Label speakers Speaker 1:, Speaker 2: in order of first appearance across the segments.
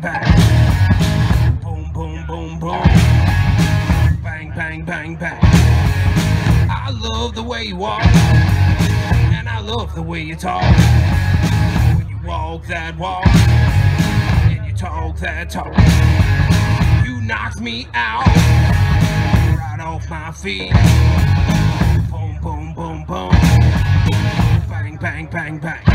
Speaker 1: bang, bang. Boom, boom, boom, boom. Bang, bang, bang, bang. I love the way you walk, and I love the way you talk. When you walk that walk, and you talk that talk, you knock me out right off my feet. Boom, boom, boom, boom. Bang, bang, bang, bang.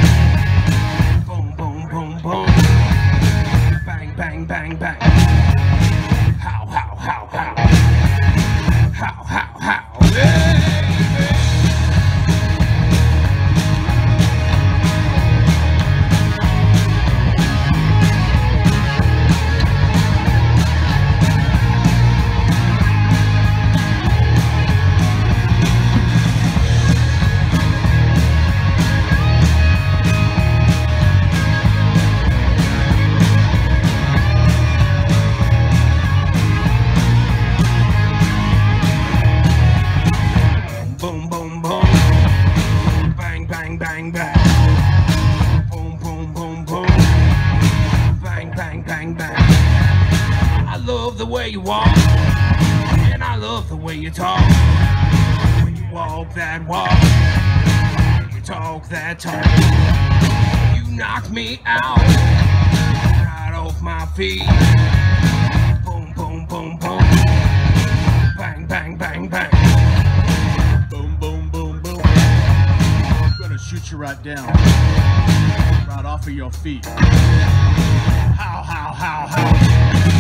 Speaker 1: Love the way you walk, and I love the way you talk. When you walk that walk, and you talk that talk, you knock me out right off my feet. Boom, boom, boom, boom. Bang, bang, bang, bang.
Speaker 2: Boom, boom, boom, boom. I'm gonna shoot you right down. Right off of your feet. How, how, how, how.